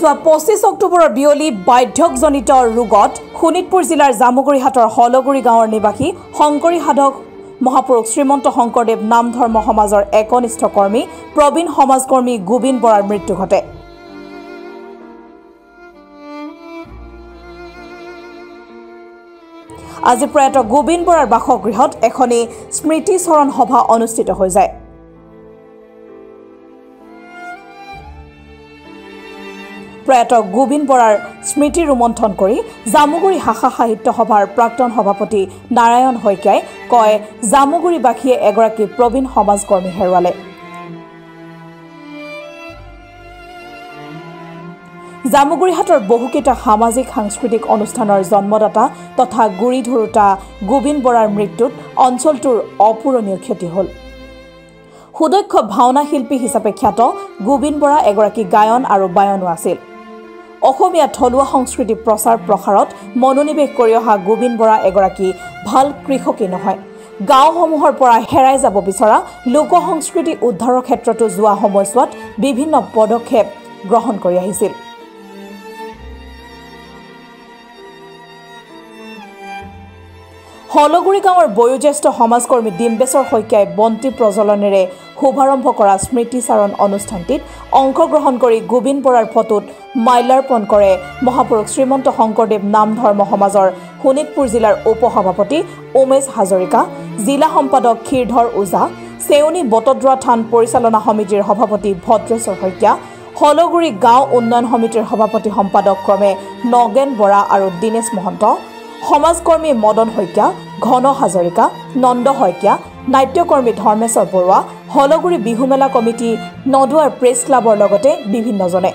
যোৱা পঁচিছ অক্টোবৰৰ বিয়লি বাধ্যকজনিত ৰোগত শোণিতপুৰ জিলাৰ জামুগুৰিহাটৰ হলগুৰি গাঁৱৰ নিবাসী শংকৰী সাধক মহাপুৰুষ শ্ৰীমন্ত শংকৰদেৱ নাম ধৰ্ম সমাজৰ একনিষ্ঠ কৰ্মী প্ৰবীণ সমাজকৰ্মী গোবিন বৰাৰ মৃত্যু ঘটে। আজি প্ৰয়াত গোবিন বৰাৰ বাসগৃহত এখনি স্মৃতিচৰণ সভা অনুষ্ঠিত হৈ যায়। প্ৰয়াত গোবিন বৰাৰ স্মৃতি ৰোমন্থন কৰি জামুগুৰি শাখা সাহিত্য সভাৰ প্ৰাক্তন সভাপতি নাৰায়ণ শইকীয়াই কয় জামুগুৰিবাসীয়ে এগৰাকী প্ৰবীণ সমাজকৰ্মী হেৰুৱালে। জামুগুৰিহাটৰ বহুকেইটা সামাজিক সাংস্কৃতিক অনুষ্ঠানৰ জন্মদাতা তথা গুৰি ধৰোতা গোবিন বৰাৰ মৃত্যুত অঞ্চলটোৰ অপূৰণীয় ক্ষতি হ'ল। সুদক্ষ ভাওনা শিল্পী হিচাপে খ্যাত গোবিন বৰা এগৰাকী গায়ন আৰু বায়নো আছিল। অসমীয়া থলুৱা সংস্কৃতি প্ৰচাৰ প্ৰসাৰত মনোনিৱেশ কৰি অহা গোবিন বৰা এগৰাকী ভাল কৃষকেই নহয়। গাঁওসমূহৰ পৰা হেৰাই যাব বিচৰা লোক সংস্কৃতি উদ্ধাৰৰ ক্ষেত্ৰতো যোৱা সময়ছোৱাত বিভিন্ন পদক্ষেপ গ্ৰহণ কৰি আহিছিল। হলগুৰি গাঁৱৰ বয়োজ্যেষ্ঠ সমাজকৰ্মী ডিম্বেশ্বৰ শইকীয়াই বন্তি প্ৰজ্বলনেৰে শুভাৰম্ভ কৰা স্মৃতিচাৰণ অনুষ্ঠানটিত অংশগ্ৰহণ কৰি গোবিন বৰাৰ ফটোত মাল্যাৰ্পণ কৰে মহাপুৰুষ শ্ৰীমন্ত শংকৰদেৱ নাম ধৰ্ম সমাজৰ শোণিতপুৰ জিলাৰ উপ সভাপতি উমেশ হাজৰিকা জিলা সম্পাদক ক্ষীৰধৰ ওজা চেউনী বটদ্ৰা থান পৰিচালনা সমিতিৰ সভাপতি ভদ্ৰেশ্বৰ শইকীয়া হলগুৰি গাঁও উন্নয়ন সমিতিৰ সভাপতি সম্পাদক ক্ৰমে নগেন বৰা আৰু দীনেশ মহন্ত সমাজকৰ্মী মদন শইকীয়া ঘন হাজৰিকা নন্দ শইকীয়া নাট্যকৰ্মী ধৰ্মেশ্বৰ বৰুৱা হলগুৰি বিহুমেলা কমিটি নদুৱাৰ প্ৰেছ ক্লাবৰ লগতে বিভিন্নজনে।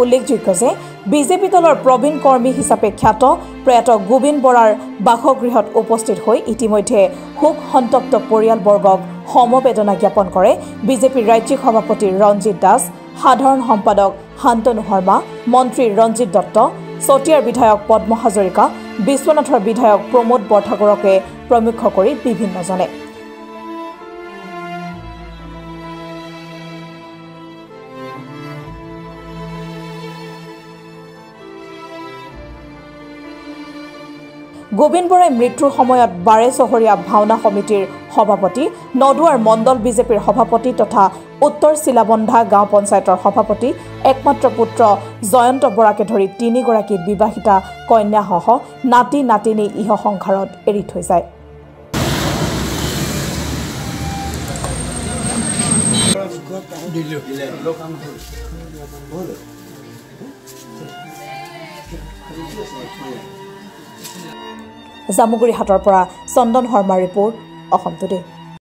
উল্লেখযোগ্য যে বিজেপি দলৰ প্ৰবীণ কৰ্মী হিচাপে খ্যাত প্ৰয়াত গোবিন বৰাৰ বাসগৃহত উপস্থিত হৈ ইতিমধ্যে শোক সন্তপ্ত পৰিয়ালবৰ্গক সমবেদনা জ্ঞাপন কৰে বিজেপিৰ ৰাজ্যিক সভাপতি ৰঞ্জিত দাস সাধাৰণ সম্পাদক শান্তনু শৰ্মা মন্ত্ৰী ৰঞ্জিত দত্ত চতিয়াৰ বিধায়ক পদ্ম হাজৰিকা বিশ্বনাথৰ বিধায়ক প্ৰমোদ বৰঠাকুৰকে প্ৰমুখ কৰি বিভিন্নজনে। গোবিন বৰাই মৃত্যুৰ সময়ত বাৰে চহৰীয়া ভাওনা সমিতিৰ সভাপতি নদুৱাৰ মণ্ডল বিজেপিৰ সভাপতি তথা উত্তৰ চিলাবন্ধা গাঁও পঞ্চায়তৰ সভাপতি একমাত্ৰ পুত্ৰ জয়ন্ত বৰাকে ধৰি তিনিগৰাকী বিবাহিতা কন্যাসহ নাতি নাতিনী ইহ সংসাৰত এৰি থৈ যায়। জামুগুৰি হাটৰ পৰা চন্দন শৰ্মাৰ ৰিপৰ্ট অসম টুডে।